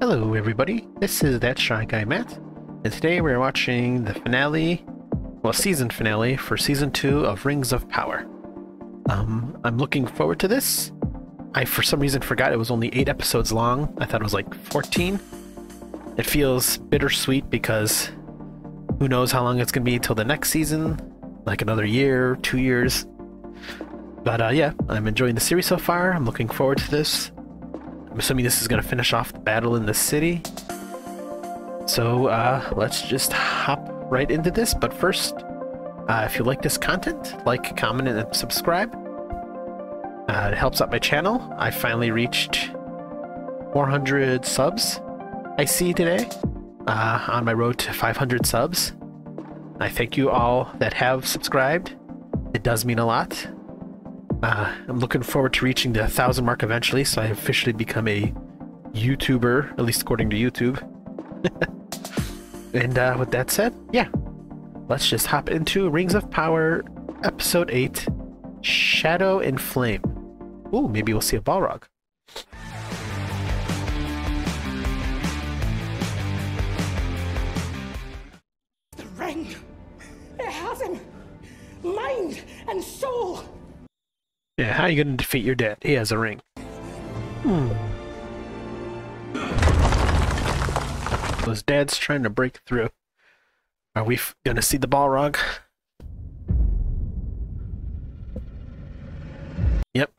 Hello everybody, this is That Shy Guy Matt, and today we're watching the finale, well season finale for season 2 of Rings of Power. Um, I'm looking forward to this. I for some reason forgot it was only 8 episodes long, I thought it was like 14. It feels bittersweet because who knows how long it's going to be till the next season, like another year, two years. But uh, yeah, I'm enjoying the series so far, I'm looking forward to this. I'm assuming this is going to finish off the battle in the city. So uh, let's just hop right into this. But first, uh, if you like this content, like, comment, and subscribe. Uh, it helps out my channel. I finally reached 400 subs, I see today, uh, on my road to 500 subs. I thank you all that have subscribed. It does mean a lot. Uh, I'm looking forward to reaching the 1,000 mark eventually, so I officially become a YouTuber, at least according to YouTube. and uh, with that said, yeah, let's just hop into Rings of Power Episode 8 Shadow and Flame. Ooh, maybe we'll see a Balrog. The ring! It has him! Mind and soul! Yeah, how are you going to defeat your dad? He has a ring. Hmm. So his dad's trying to break through. Are we going to see the Balrog? Yep.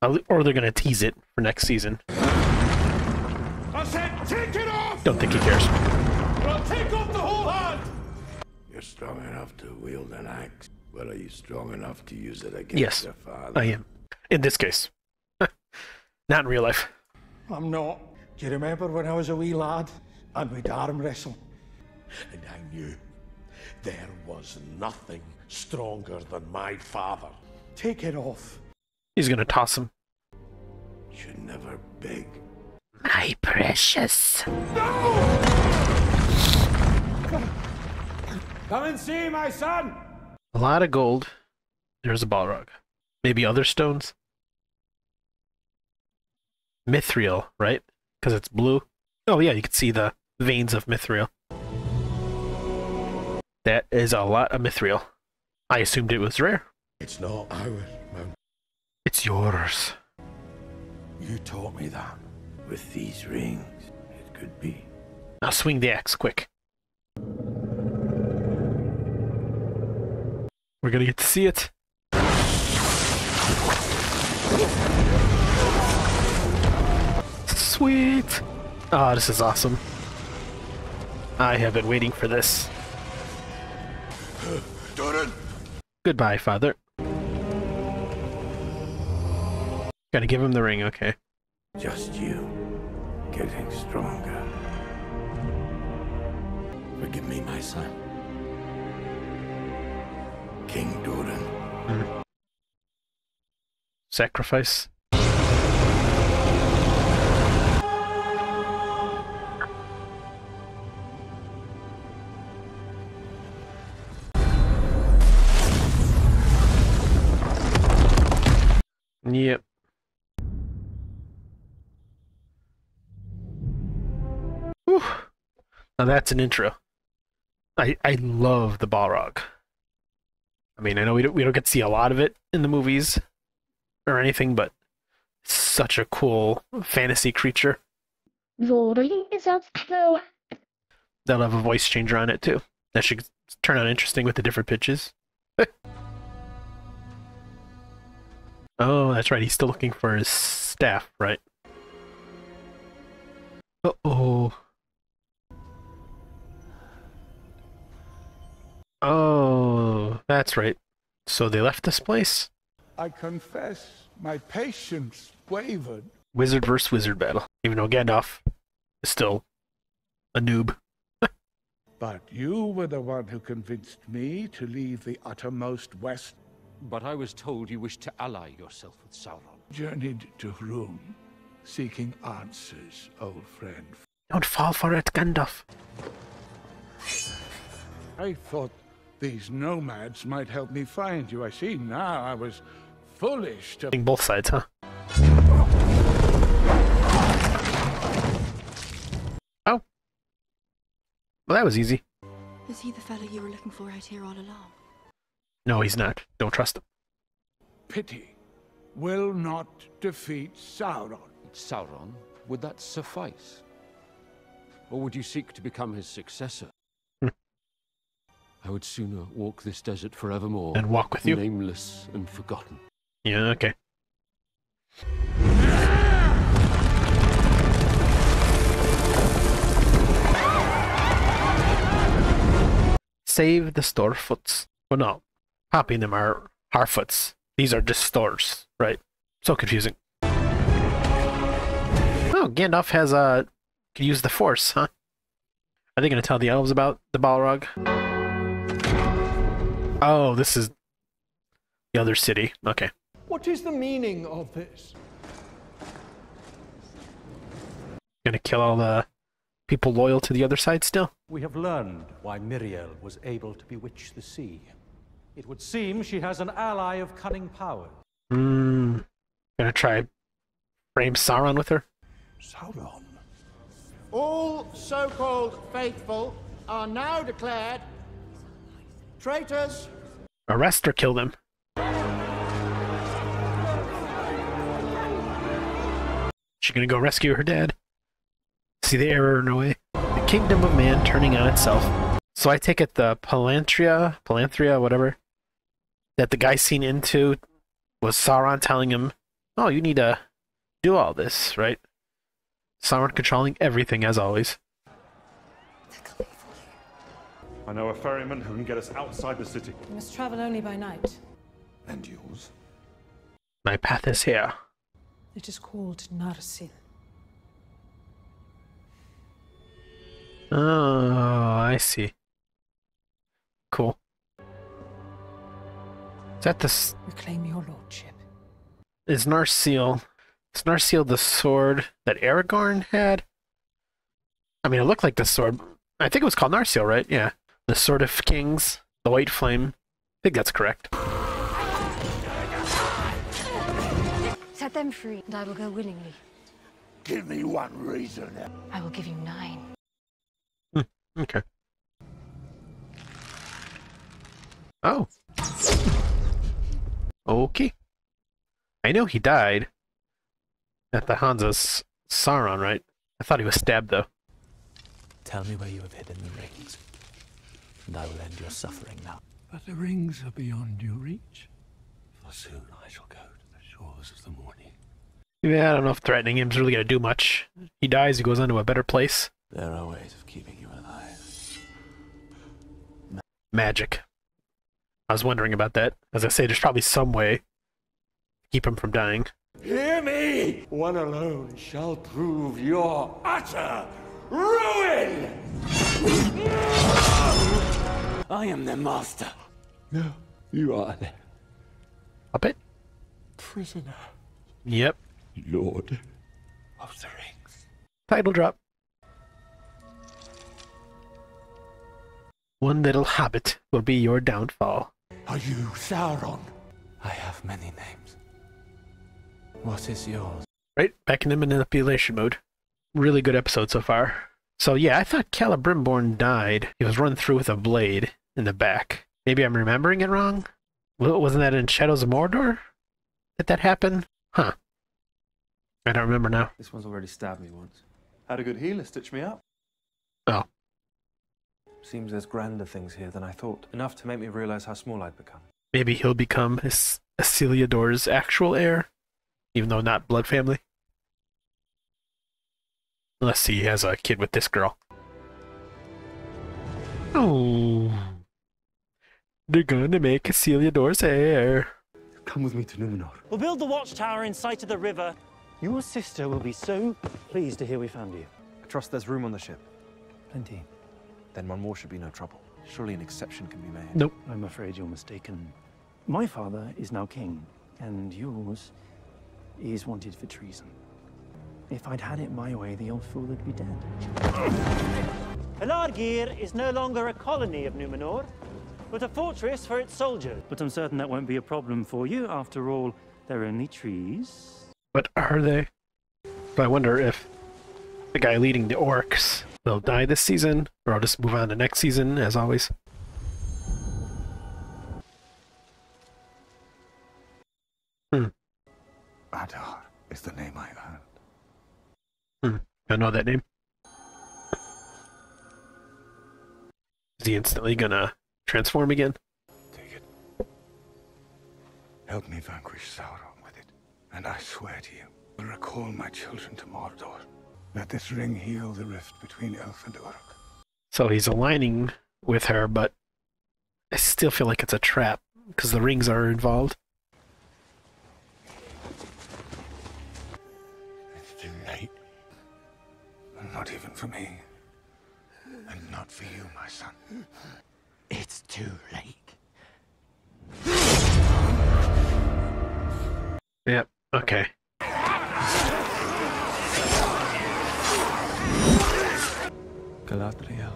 Or they're going to tease it for next season. I said take it off! Don't think he cares. Or I'll take off the whole hand! You're strong enough to wield an axe, but are you strong enough to use it against Yes, your father? I am. In this case. Not in real life. I'm not. Do you remember when I was a wee lad and we'd arm wrestle? And I knew there was nothing stronger than my father. Take it off. He's going to toss him. Should never beg. My precious. No! Come and see, my son! A lot of gold. There's a Balrog. Maybe other stones? Mithril, right? Because it's blue. Oh yeah, you can see the veins of Mithril. That is a lot of Mithril. I assumed it was rare. It's not ours, Mount. It's yours. You taught me that. With these rings, it could be. Now swing the axe, quick. We're gonna get to see it. Sweet! Oh, this is awesome. I have been waiting for this. Durin! Goodbye, father. Gotta give him the ring, okay. Just you. Getting stronger. Forgive me, my son. King Durin. Sacrifice. Yep. Whew. Now that's an intro. I I love the Balrog. I mean, I know we don't we don't get to see a lot of it in the movies or anything, but such a cool fantasy creature. They'll have a voice changer on it too. That should turn out interesting with the different pitches. oh, that's right. He's still looking for his staff, right? Uh oh. Oh, that's right. So they left this place? I confess my patience wavered. Wizard versus wizard battle. Even though Gandalf is still a noob. But you were the one who convinced me to leave the uttermost west, But I was told you wished to ally yourself with Sauron. journeyed to Rhûn, seeking answers, old friend. Don't fall for it, Gandalf. I thought these nomads might help me find you. I see now I was foolish to... Both sides, huh? Oh. Well, that was easy. Is he the fellow you were looking for out here all along? No, he's not. Don't trust him. Pity will not defeat Sauron. Sauron? Would that suffice? Or would you seek to become his successor? I would sooner walk this desert forevermore. And walk with you. Nameless and forgotten. Yeah, okay. Save the Storefoots. Well, no. Copying them are Harfoots. These are just stores, right? So confusing. Oh, Gandalf has uh, can use the Force, huh? Are they going to tell the elves about the Balrog? Oh, this is the other city. Okay. What is the meaning of this? Gonna kill all the people loyal to the other side still? We have learned why Miriel was able to bewitch the sea. It would seem she has an ally of cunning powers. Hmm. Gonna try frame Sauron with her? Sauron? All so-called faithful are now declared traitors. Arrest or kill them? She gonna go rescue her dad? See the error in a way? The kingdom of man turning on itself. So I take it the Palantria, Palanthria, whatever, that the guy seen into was Sauron telling him, oh, you need to do all this, right? Sauron controlling everything as always. I know a ferryman who can get us outside the city. You must travel only by night. And yours? My path is here. It is called Narsil. Oh, I see. Cool. Is that the... s- Reclaim your lordship. Is Narsil... Is Narsil the sword that Aragorn had? I mean, it looked like the sword... I think it was called Narsil, right? Yeah. The Sword of Kings. The White Flame. I think that's correct. Set them free, and I will go willingly. Give me one reason. I will give you nine. Hmm, okay. Oh. Okay. I know he died at the Hansa's Sauron, right? I thought he was stabbed, though. Tell me where you have hidden the rings, and I will end your suffering now. But the rings are beyond your reach. For soon I shall go to the shores of the morning. Yeah, I don't know if threatening him's really gonna do much. He dies, he goes on to a better place. There are ways of keeping you alive. Magic. I was wondering about that. As I say, there's probably some way to keep him from dying. Hear me! One alone shall prove your utter ruin! I am their master. No, you are the Puppet? prisoner. Yep. Lord of the Rings. Title drop. One little habit will be your downfall. Are you Sauron? I have many names. What is yours? Right, back in the manipulation mode. Really good episode so far. So yeah, I thought Celebrimbor died. He was run through with a blade in the back. Maybe I'm remembering it wrong? Wasn't that in Shadows of Mordor? Did that happen? Huh. I don't remember now. This one's already stabbed me once. Had a good healer stitch me up. Oh. Seems there's grander things here than I thought. Enough to make me realize how small I'd become. Maybe he'll become his Isildur's actual heir, even though not blood family. Unless he has a kid with this girl. Oh. They're gonna make Isildur's heir. Come with me to Numenor. We'll build the watchtower in sight of the river. Your sister will be so pleased to hear we found you. I trust there's room on the ship. Plenty. Then one more should be no trouble. Surely an exception can be made. Nope. I'm afraid you're mistaken. My father is now king, and yours is wanted for treason. If I'd had it my way, the old fool would be dead. Pelargir is no longer a colony of Numenor, but a fortress for its soldiers. But I'm certain that won't be a problem for you. After all, they're only trees. But are they? But I wonder if the guy leading the orcs will die this season, or I'll just move on to next season, as always. Hmm. Adar is the name I earned. Hmm. I know that name. Is he instantly gonna transform again? Take it. Help me vanquish Sauron with it, and I swear to you, I'll recall my children to Mordor. Let this ring heal the rift between Elf and Uruk. So he's aligning with her, but I still feel like it's a trap because the rings are involved. It's too late. Not even for me. And not for you, my son. It's too late. Yep. Okay. Galadriel.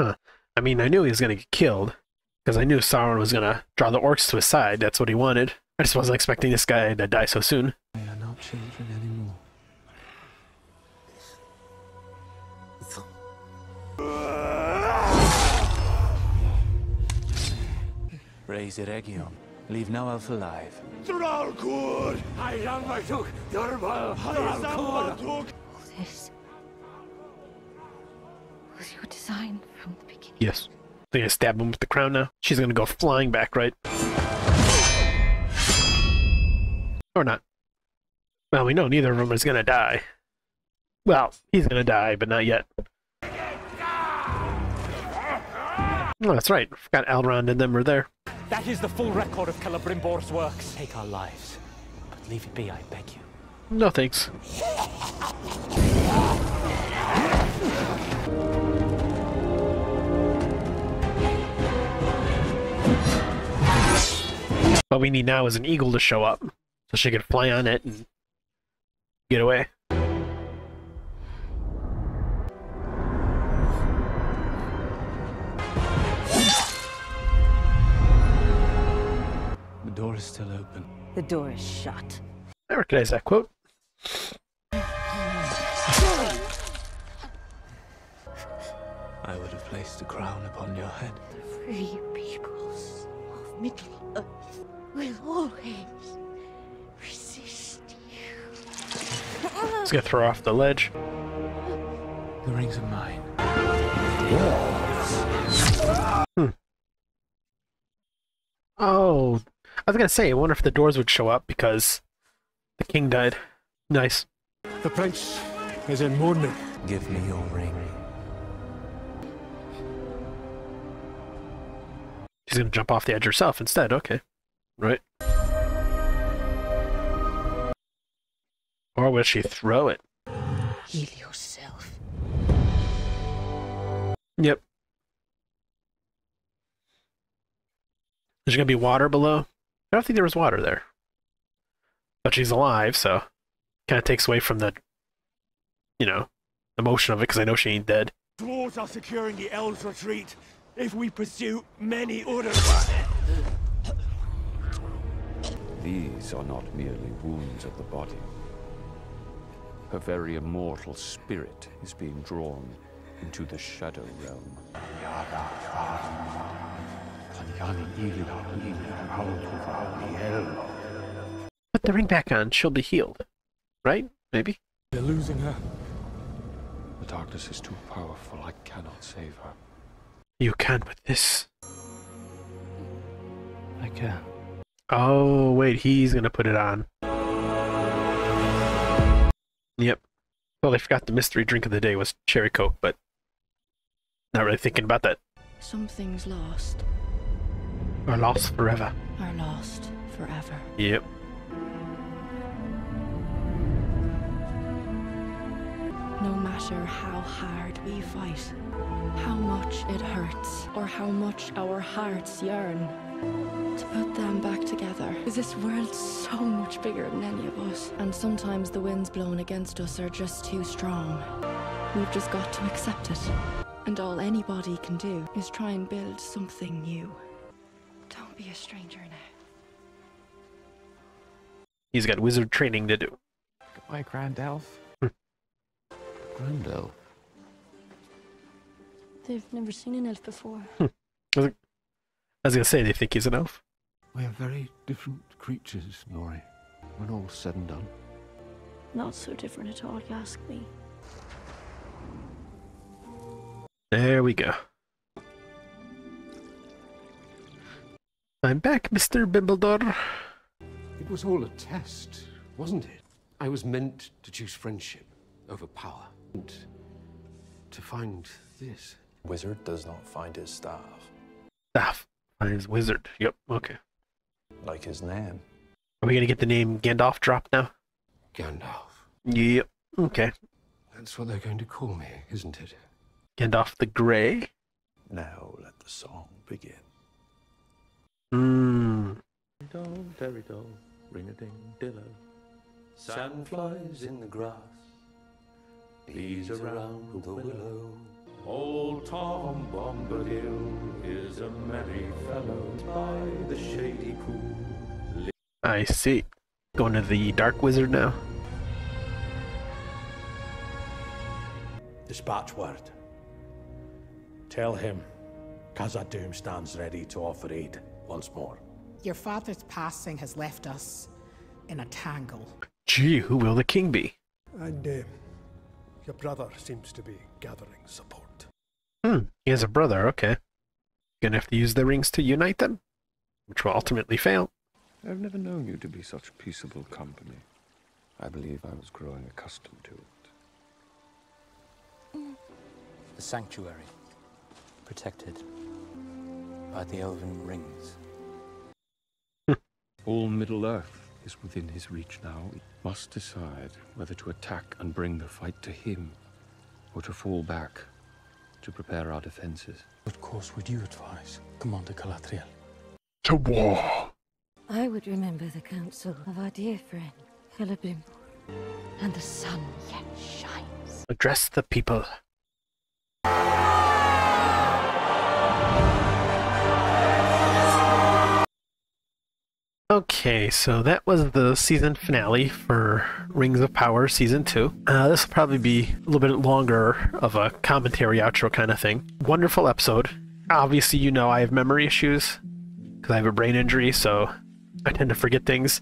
Huh. I mean, I knew he was gonna get killed because I knew Sauron was gonna draw the orcs to his side. That's what he wanted. I just wasn't expecting this guy to die so soon. They are not children Raise Eregion. Leave no elf alive. Thralkur! I am my took, Durbal, Thralkur! This was your design from the beginning. Yes. They're gonna stab him with the crown now. She's gonna go flying back, right? Or not. Well, we know neither of them is gonna die. Well, he's gonna die, but not yet. Oh, that's right. Forgot Elrond and them were there. That is the full record of Celebrimbor's works. Take our lives, but leave it be, I beg you. No thanks. What we need now is an eagle to show up, so she can fly on it and get away. Still open. The door is shut. I recognize that quote. I would have placed a crown upon your head. The free peoples of Middle Earth will always resist you. He's gonna throw off the ledge. The rings are mine. Hmm. Oh, I was gonna say, I wonder if the doors would show up because the king died. Nice. The prince is in mourning. Give me your ring. She's gonna jump off the edge herself instead. Okay, right. Or will she throw it? Heal yourself. Yep. There's gonna be water below. I don't think there was water there. But she's alive, so kind of takes away from the, you know, emotion of it because I know she ain't dead. Dwarves are securing the elves' retreat. If we pursue many orders. These are not merely wounds of the body. Her very immortal spirit is being drawn into the Shadow Realm. Put the ring back on, she'll be healed. Right? Maybe? They're losing her. The darkness is too powerful. I cannot save her. You can with this. I can. Oh, wait, he's gonna put it on. Yep. Well, I forgot the mystery drink of the day was cherry coke, but not really thinking about that. Some things lost Are lost forever. are lost forever. Yep. No matter how hard we fight, how much it hurts, or how much our hearts yearn to put them back together. This world's so much bigger than any of us, and sometimes the winds blowing against us are just too strong. We've just got to accept it. And all anybody can do is try and build something new. Don't be a stranger now. He's got wizard training to do. Goodbye, Grand Elf. Hmm. Grand Elf? They've never seen an elf before. Hmm. I was, I was gonna say, they think he's an elf. We are very different creatures, Nori. When all's said and done. Not so different at all, you ask me. There we go. I'm back, Mr. Bimbledore. It was all a test, wasn't it? I was meant to choose friendship over power. And to find this. Wizard does not find his staff. Staff. Finds wizard. Yep, okay. Like his name. Are we gonna get the name Gandalf dropped now? Gandalf. Yep. Okay. That's what they're going to call me, isn't it? Gandalf the Grey. Now let the song begin. Mmm. Dong, terry dong, ring a ding dillo. Sandflies in the grass, bees around the willow. Old Tom Bombadil is a merry fellow by the shady pool. I see. Going to the Dark Wizard now. Dispatch word. Tell him Khazad-dûm stands ready to offer aid once more. Your father's passing has left us in a tangle. Gee, who will the king be? And uh, your brother seems to be gathering support. Hmm, he has a brother, okay. Gonna have to use the rings to unite them, which will ultimately fail. I've never known you to be such peaceable company. I believe I was growing accustomed to it. The sanctuary, protected by the elven rings. All Middle Earth is within his reach now. He must decide whether to attack and bring the fight to him, or to fall back to prepare our defenses. What course would you advise, Commander Galadriel? To war. I would remember the counsel of our dear friend, Celebrimbor. And the sun yet shines. Address the people. Okay, so that was the season finale for Rings of Power Season 2. Uh, this will probably be a little bit longer of a commentary outro kind of thing. Wonderful episode. Obviously, you know I have memory issues because I have a brain injury, so I tend to forget things.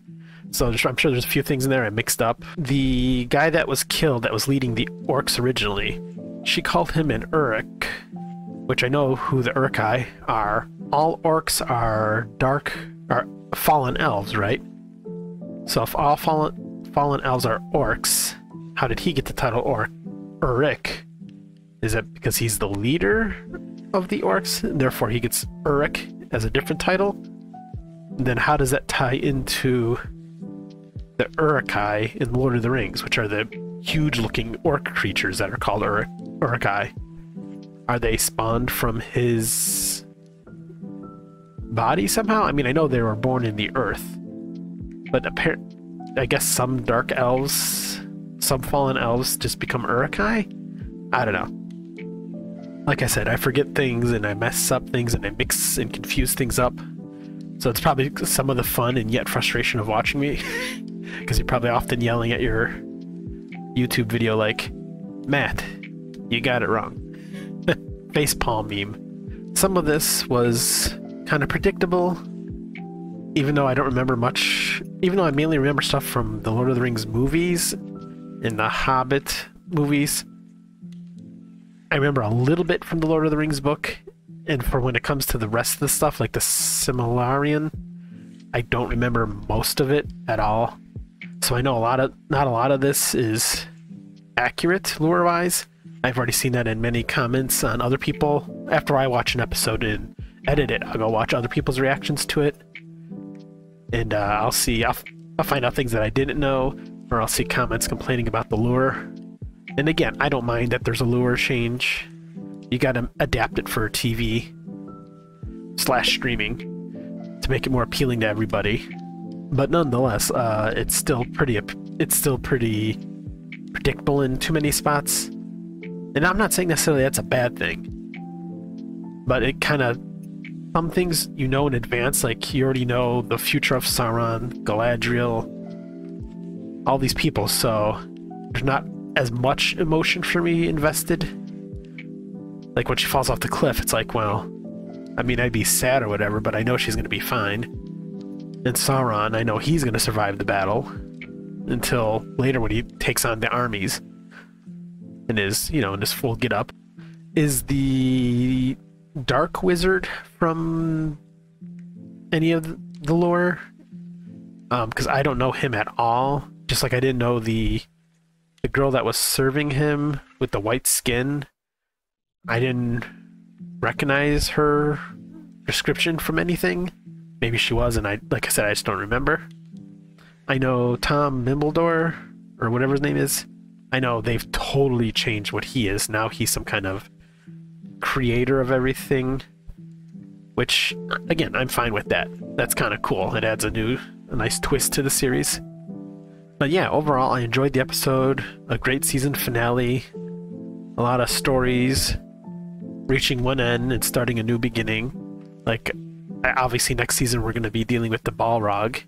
So I'm sure there's a few things in there I mixed up. The guy that was killed, that was leading the orcs originally, she called him an Uruk, which I know who the Uruk-hai are. All orcs are dark, are fallen elves, right? So if all fallen fallen elves are orcs, how did he get the title Orc? Uruk? Is it because he's the leader of the orcs, therefore he gets Uruk as a different title? Then how does that tie into the Uruk-hai in Lord of the Rings, which are the huge-looking orc creatures that are called Ur- Uruk-hai? Are they spawned from his body somehow? I mean, I know they were born in the earth, but apparent, I guess some dark elves, some fallen elves just become Uruk-hai? I don't know. Like I said, I forget things and I mess up things and I mix and confuse things up. So it's probably some of the fun and yet frustration of watching me. Because you're probably often yelling at your YouTube video like, Matt, you got it wrong. Facepalm meme. Some of this was kind of predictable, even though I don't remember much. Even though I mainly remember stuff from the Lord of the Rings movies and the Hobbit movies. I remember a little bit from the Lord of the Rings book, and for when it comes to the rest of the stuff, like the Silmarillion, I don't remember most of it at all. So I know a lot of not a lot of this is accurate lore wise. I've already seen that in many comments on other people. After I watch an episode and edit it, I'll go watch other people's reactions to it, and uh, I'll see. I'll, I'll find out things that I didn't know, or I'll see comments complaining about the lure. And again, I don't mind that there's a lure change. You got to adapt it for TV slash streaming to make it more appealing to everybody. But nonetheless, uh, it's still pretty. It's still pretty predictable in too many spots. And I'm not saying necessarily that's a bad thing, but it kind of some things you know in advance, like you already know the future of Sauron, Galadriel, all these people. So there's not as much emotion for me invested. Like when she falls off the cliff, it's like, well, I mean, I'd be sad or whatever, but I know she's going to be fine. And Sauron, I know he's going to survive the battle until later when he takes on the armies and is, you know, in his full get up. Is the Dark Wizard from any of the lore? Because um, I don't know him at all. Just like I didn't know the the girl that was serving him with the white skin. I didn't recognize her description from anything. Maybe she was, and I, like I said, I just don't remember. I know Tom Mimbledore, or whatever his name is. I know they've totally changed what he is. Now he's some kind of creator of everything. Which, again, I'm fine with that. That's kind of cool. It adds a new, a nice twist to the series. But yeah, overall, I enjoyed the episode. A great season finale. A lot of stories reaching one end and starting a new beginning. Like, obviously, next season we're going to be dealing with the Balrog,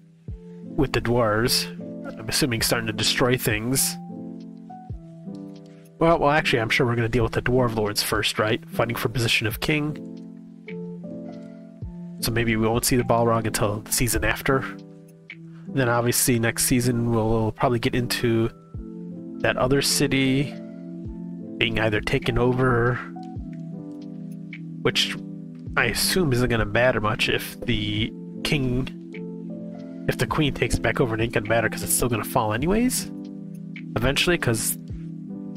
with the dwarves. I'm assuming starting to destroy things. Well, well, actually, I'm sure we're going to deal with the dwarf lords first, right? Fighting for position of king. So maybe we won't see the Balrog until the season after. Then obviously next season we'll probably get into that other city being either taken over, which I assume isn't going to matter much if the king, if the queen takes it back over, it ain't going to matter because it's still going to fall anyways. Eventually, because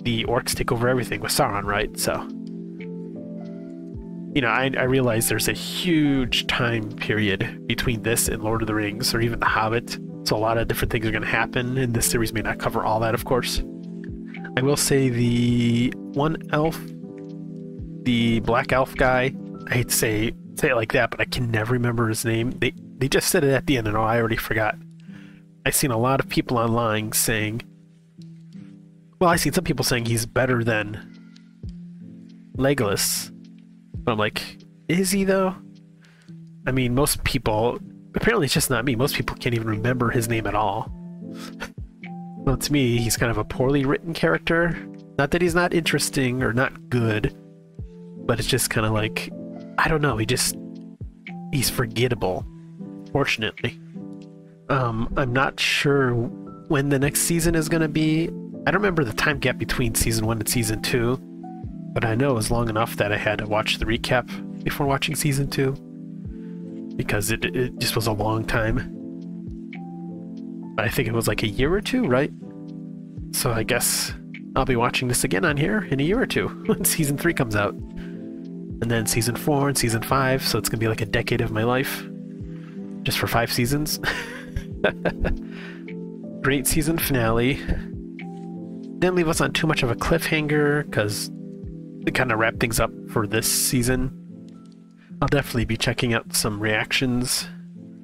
the orcs take over everything with Sauron, right? So, you know, I, I realize there's a huge time period between this and Lord of the Rings, or even The Hobbit. So a lot of different things are going to happen, and this series may not cover all that, of course. I will say the one elf, the black elf guy, I hate to say say it like that, but I can never remember his name. They they just said it at the end, and oh, I already forgot. I've seen a lot of people online saying, well, I've seen some people saying he's better than Legolas, but I'm like, is he though? I mean, most people apparently it's just not me. Most people can't even remember his name at all. well, to me, he's kind of a poorly written character. Not that he's not interesting or not good, but it's just kind of like, I don't know, he just, he's forgettable, fortunately. Um, I'm not sure when the next season is going to be. I don't remember the time gap between season one and season two, but I know it was long enough that I had to watch the recap before watching season two because it, it just was a long time. I think it was like a year or two, right? So I guess I'll be watching this again on here in a year or two when season three comes out. And then season four and season five, so it's gonna be like a decade of my life. Just for five seasons. Great season finale. Didn't leave us on too much of a cliffhanger, because it kind of wrapped things up for this season. I'll definitely be checking out some reactions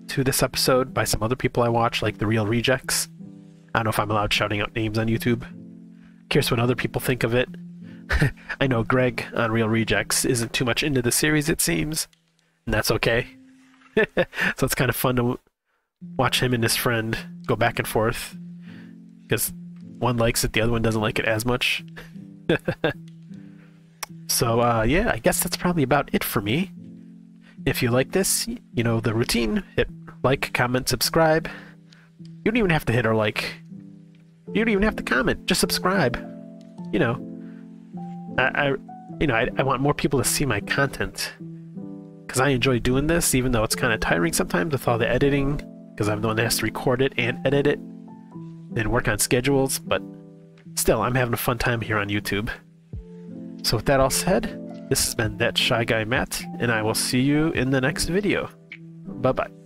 to this episode by some other people I watch, like the Reel Rejects. I don't know if I'm allowed shouting out names on YouTube. Curious what other people think of it. I know Greg on Reel Rejects isn't too much into the series, it seems, and that's okay. so it's kind of fun to watch him and his friend go back and forth because one likes it, the other one doesn't like it as much. so, uh, yeah, I guess that's probably about it for me. If you like this, you know the routine. Hit like, comment, subscribe. You don't even have to hit or like. You don't even have to comment. Just subscribe. You know, I, I you know, I, I want more people to see my content because I enjoy doing this, even though it's kind of tiring sometimes with all the editing. Because I'm the one that has to record it and edit it, and work on schedules. But still, I'm having a fun time here on YouTube. So with that all said, this has been That Shy Guy Matt, and I will see you in the next video. Bye-bye.